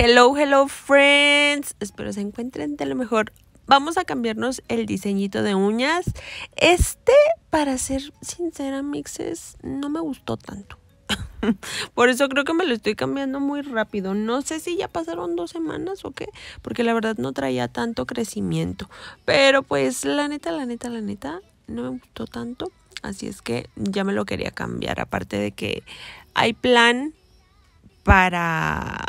Hello, hello friends. Espero se encuentren de lo mejor. Vamos a cambiarnos el diseñito de uñas. Este, para ser sincera, mixes, no me gustó tanto. Por eso creo que me lo estoy cambiando muy rápido. No sé si ya pasaron dos semanas o qué, porque la verdad no traía tanto crecimiento. Pero pues la neta, la neta, la neta, no me gustó tanto. Así es que ya me lo quería cambiar. Aparte de que hay plan para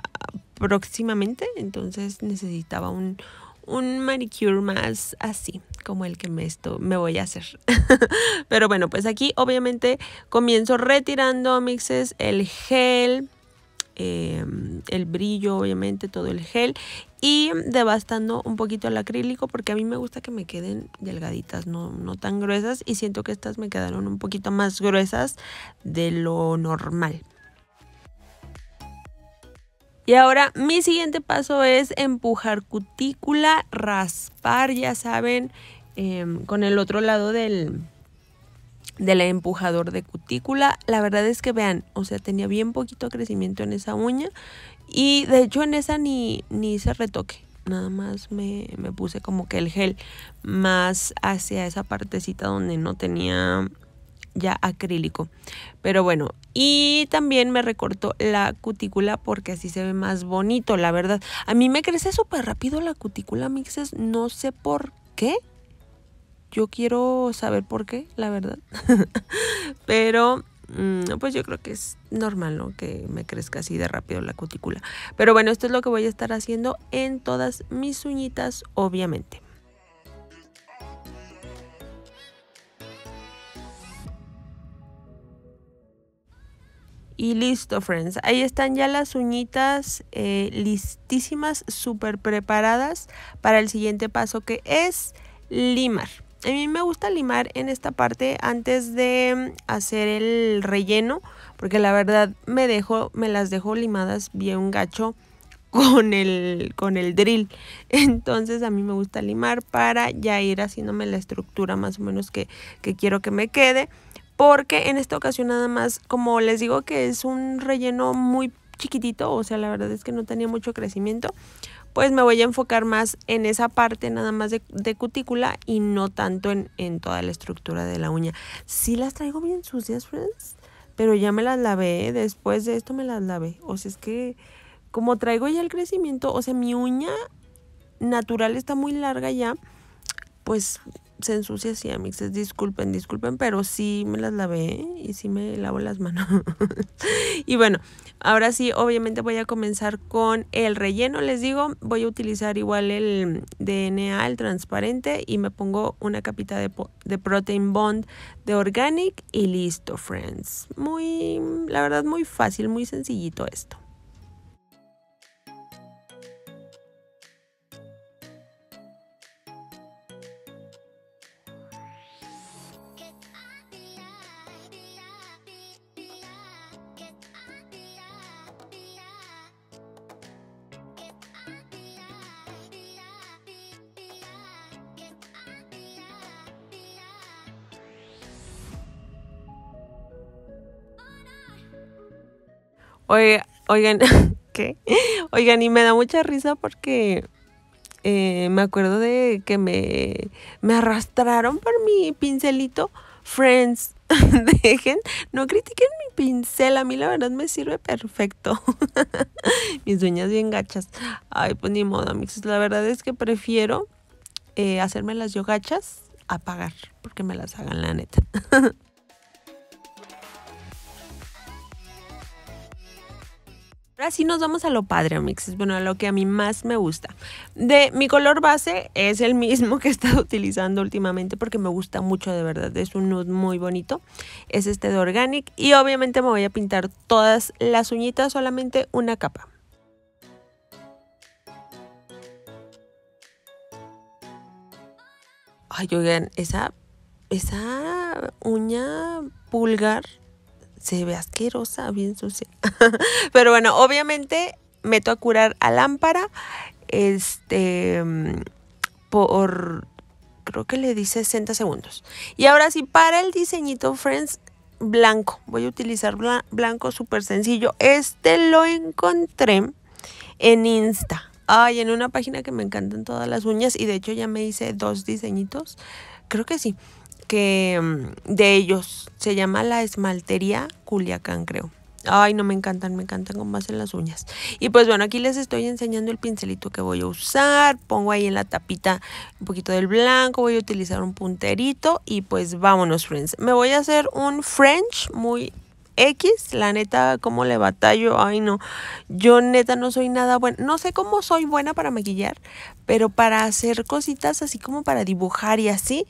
próximamente, entonces necesitaba un, un manicure más así como el que me, esto, me voy a hacer. Pero bueno, pues aquí obviamente comienzo retirando mixes el gel, em, el brillo obviamente, todo el gel y devastando un poquito el acrílico porque a mí me gusta que me queden delgaditas, no, no tan gruesas y siento que estas me quedaron un poquito más gruesas de lo normal. Y ahora mi siguiente paso es empujar cutícula, raspar, ya saben, em, con el otro lado del, del empujador de cutícula. La verdad es que vean, o sea, tenía bien poquito crecimiento en esa uña y de hecho en esa ni, ni hice retoque. Nada más me, me puse como que el gel más hacia esa partecita donde no tenía ya acrílico. Pero bueno, y también me recortó la cutícula porque así se ve más bonito, la verdad. A mí me crece súper rápido la cutícula mixes, no sé por qué. Yo quiero saber por qué, la verdad. Pero mm, pues yo creo que es normal, ¿no? Que me crezca así de rápido la cutícula. Pero bueno, esto es lo que voy a estar haciendo en todas mis uñitas, obviamente. Y listo, friends. Ahí están ya las uñitas eh, listísimas, súper preparadas para el siguiente paso que es limar. A mí me gusta limar en esta parte antes de hacer el relleno, porque la verdad me dejo, me las dejo limadas bien gacho con el, con el drill. Entonces a mí me gusta limar para ya ir haciéndome la estructura más o menos que, que quiero que me quede porque en esta ocasión nada más, como les digo que es un relleno muy chiquitito, o sea, la verdad es que no tenía mucho crecimiento, pues me voy a enfocar más en esa parte nada más de, cutícula y no tanto en, en, toda la estructura de la uña. Sí las traigo bien sucias, friends, pero ya me las lavé, después de esto me las lavé. O sea, es que como traigo ya el crecimiento, o sea, mi uña natural está muy larga ya, pues se ensucia así, amixes. Disculpen, disculpen, pero sí me las lavé y sí me lavo las manos. y bueno, ahora sí, obviamente voy a comenzar con el relleno. Les digo, voy a utilizar igual el DNA, el transparente, y me pongo una capita de, de Protein Bond de Organic y listo, friends. Muy, la verdad, muy fácil, muy sencillito esto. Oigan, ¿qué? Oigan, y me da mucha risa porque eh, me acuerdo de que me, me arrastraron por mi pincelito. Friends, dejen, no critiquen mi pincel, a mí la verdad me sirve perfecto. Mis uñas bien gachas. Ay, pues ni modo, amigos. La verdad es que prefiero eh, hacerme las yo gachas a pagar, porque me las hagan la neta. Ahora sí nos vamos a lo padre, amixes. Bueno, a lo que a mí más me gusta. De mi color base es el mismo que he estado utilizando últimamente porque me gusta mucho, de verdad. Es un nude muy bonito. Es este de Organic. Y obviamente me voy a pintar todas las uñitas, solamente una capa. Ay, oigan, esa, esa uña pulgar se ve asquerosa, bien sucia. Pero bueno, obviamente meto a curar a lámpara. Este. Por. Creo que le di 60 segundos. Y ahora sí, para el diseñito, friends, blanco. Voy a utilizar blanco súper sencillo. Este lo encontré en Insta. Ay, en una página que me encantan todas las uñas y de hecho ya me hice dos diseñitos. Creo que sí. Que mm, de ellos se llama la esmaltería Culiacán, creo. Ay, no me encantan, me encantan con más en las uñas. Y pues bueno, aquí les estoy enseñando el pincelito que voy a usar. Pongo ahí en la tapita un poquito del blanco. Voy a utilizar un punterito y pues vámonos, friends. Me voy a hacer un French muy X, la neta, cómo le batallo, ay no, yo neta no soy nada buena, no sé cómo soy buena para maquillar, pero para hacer cositas así como para dibujar y así,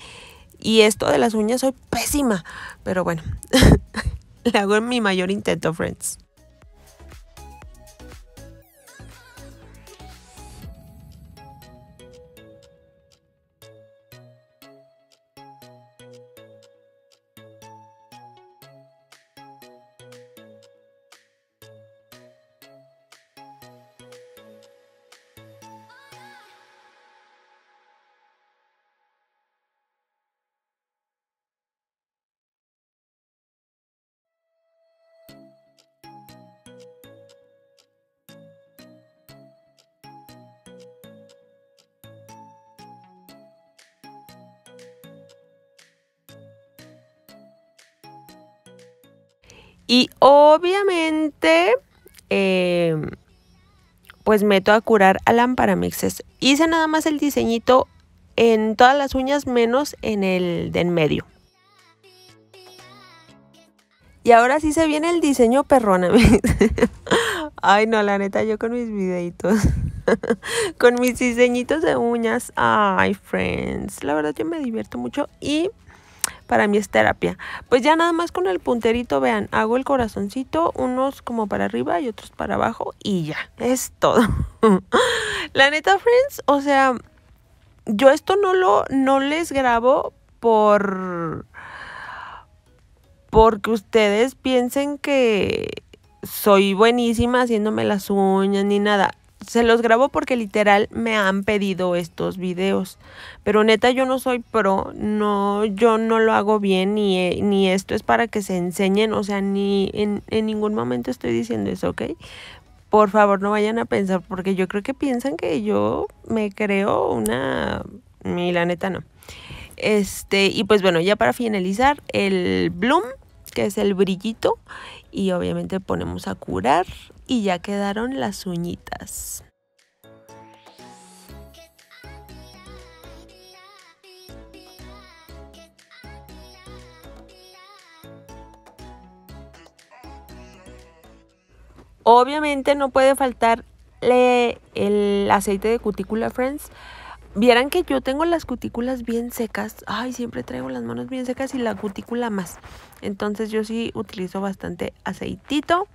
y esto de las uñas soy pésima, pero bueno, le hago mi mayor intento, friends. Y obviamente, eh, pues meto a curar a lámpara mixes. Hice nada más el diseñito en todas las uñas menos en el de en medio. Y ahora sí se viene el diseño perrona. Ay, no, la neta, yo con mis videitos. con mis diseñitos de uñas. Ay, friends. La verdad, yo me divierto mucho y para mí es terapia. Pues ya nada más con el punterito, vean, hago el corazoncito, unos como para arriba y otros para abajo y ya, es todo. La neta, friends, o sea, yo esto no lo, no les grabo por, porque ustedes piensen que soy buenísima haciéndome las uñas ni nada se los grabo porque literal me han pedido estos videos. Pero neta yo no soy pro, no, yo no lo hago bien, ni, eh, ni esto es para que se enseñen, o sea, ni en, en ningún momento estoy diciendo eso, ¿ok? Por favor no vayan a pensar, porque yo creo que piensan que yo me creo una... Y la neta no. Este, y pues bueno, ya para finalizar, el bloom, que es el brillito y obviamente ponemos a curar y ya quedaron las uñitas. Obviamente no puede faltar el aceite de cutícula Friends Vieran que yo tengo las cutículas bien secas. Ay, siempre traigo las manos bien secas y la cutícula más. Entonces yo sí utilizo bastante aceitito.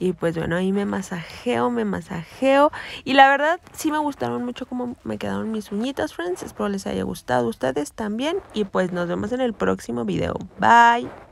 Y pues bueno, ahí me masajeo, me masajeo. Y la verdad sí me gustaron mucho cómo me quedaron mis uñitas, friends. Espero les haya gustado a ustedes también. Y pues nos vemos en el próximo video. Bye.